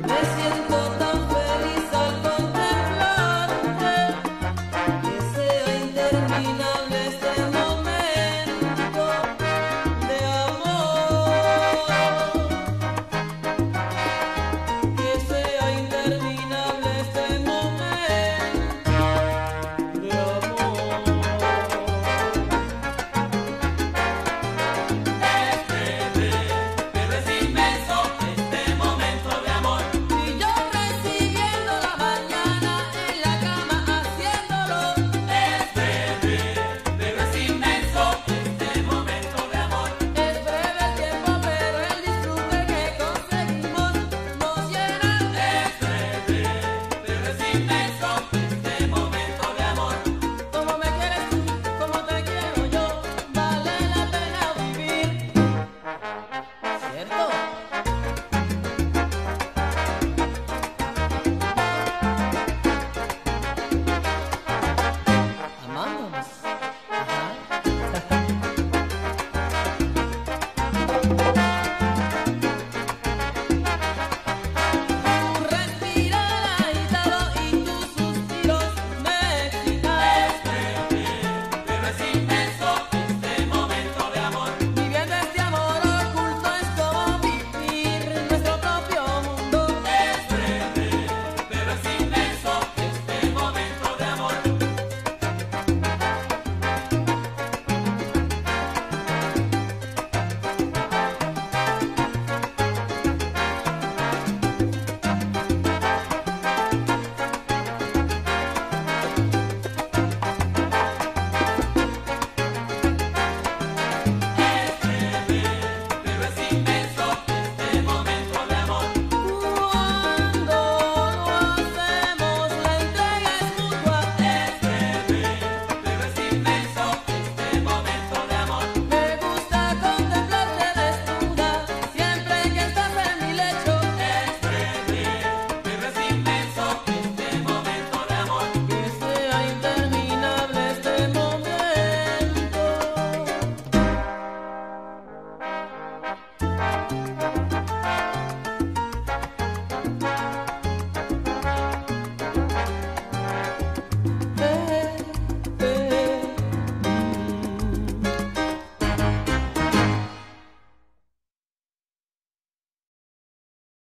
This is